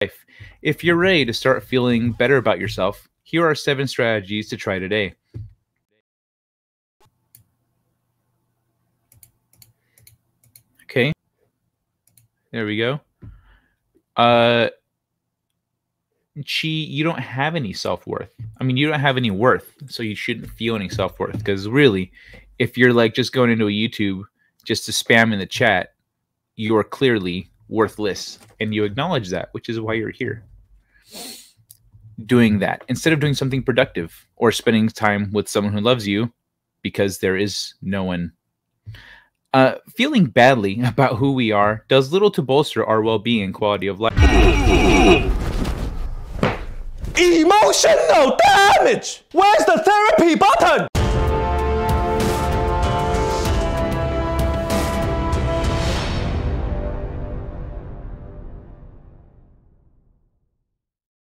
life. If you're ready to start feeling better about yourself, here are seven strategies to try today. Okay. There we go. Uh Chi, you don't have any self worth. I mean, you don't have any worth, so you shouldn't feel any self worth. Because really, if you're like just going into a YouTube just to spam in the chat, you are clearly worthless, and you acknowledge that, which is why you're here. Doing that instead of doing something productive or spending time with someone who loves you, because there is no one. Uh, feeling badly about who we are does little to bolster our well being and quality of life. Emotional damage! Where's the therapy button?